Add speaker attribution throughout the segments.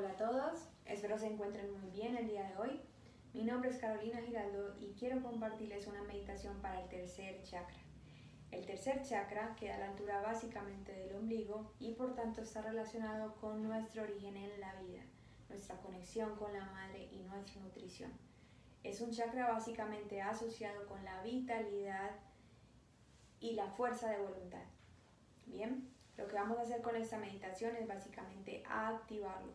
Speaker 1: Hola a todos, espero se encuentren muy bien el día de hoy. Mi nombre es Carolina Giraldo y quiero compartirles una meditación para el tercer chakra. El tercer chakra queda a la altura básicamente del ombligo y por tanto está relacionado con nuestro origen en la vida, nuestra conexión con la madre y nuestra nutrición. Es un chakra básicamente asociado con la vitalidad y la fuerza de voluntad. Bien, lo que vamos a hacer con esta meditación es básicamente activarlo.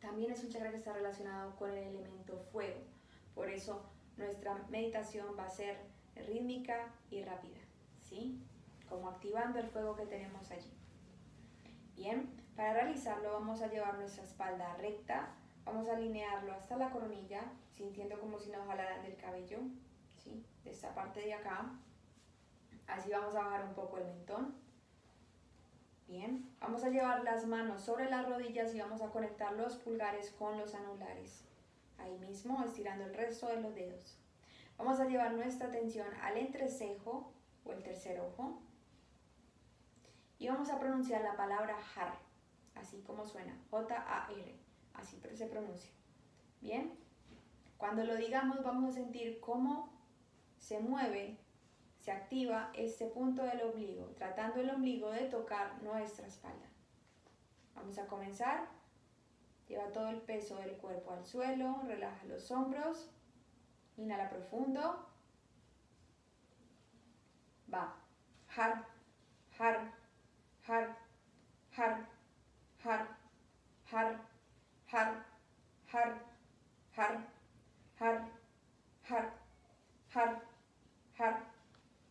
Speaker 1: También es un chakra que está relacionado con el elemento fuego. Por eso nuestra meditación va a ser rítmica y rápida, ¿sí? Como activando el fuego que tenemos allí. Bien, para realizarlo vamos a llevar nuestra espalda recta, vamos a alinearlo hasta la coronilla, sintiendo como si nos jalaran del cabello, ¿sí? De esta parte de acá. Así vamos a bajar un poco el mentón Bien, vamos a llevar las manos sobre las rodillas y vamos a conectar los pulgares con los anulares. Ahí mismo, estirando el resto de los dedos. Vamos a llevar nuestra atención al entrecejo o el tercer ojo. Y vamos a pronunciar la palabra har, así como suena, J-A-R, así se pronuncia. Bien, cuando lo digamos vamos a sentir cómo se mueve se activa este punto del ombligo, tratando el ombligo de tocar nuestra espalda. Vamos a comenzar. Lleva todo el peso del cuerpo al suelo, relaja los hombros, inhala profundo. Va. Har, har, har, har, har, har, har, har, har, har, har, har, har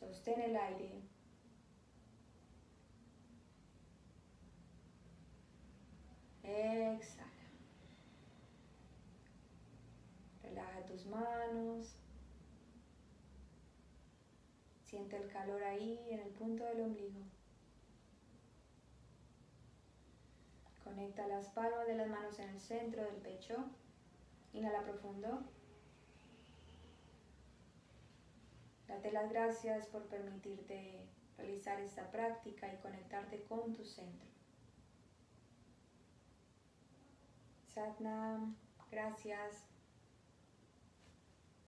Speaker 1: Sostén el aire. Exhala. Relaja tus manos. Siente el calor ahí en el punto del ombligo. Conecta las palmas de las manos en el centro del pecho. Inhala profundo. Date las gracias por permitirte realizar esta práctica y conectarte con tu centro. Satnam, gracias.